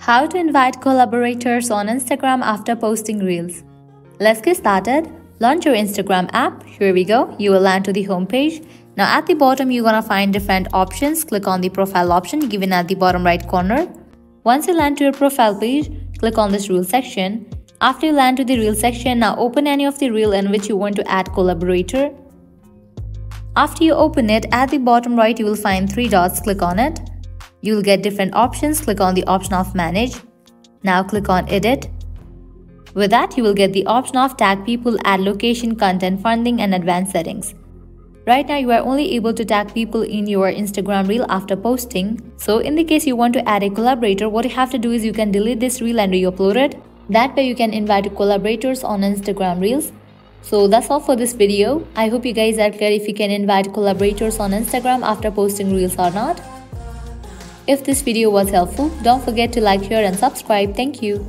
How to invite collaborators on Instagram after posting Reels. Let's get started. Launch your Instagram app. Here we go. You will land to the homepage. Now at the bottom, you're gonna find different options. Click on the profile option given at the bottom right corner. Once you land to your profile page, click on this reel section. After you land to the reel section, now open any of the reel in which you want to add collaborator. After you open it, at the bottom right, you will find three dots. Click on it. You will get different options. Click on the option of manage. Now click on edit. With that, you will get the option of tag people, add location, content funding and advanced settings. Right now, you are only able to tag people in your Instagram reel after posting. So in the case you want to add a collaborator, what you have to do is you can delete this reel and re-upload it. That way you can invite collaborators on Instagram reels. So that's all for this video. I hope you guys are clear if you can invite collaborators on Instagram after posting reels or not. If this video was helpful, don't forget to like, share and subscribe. Thank you.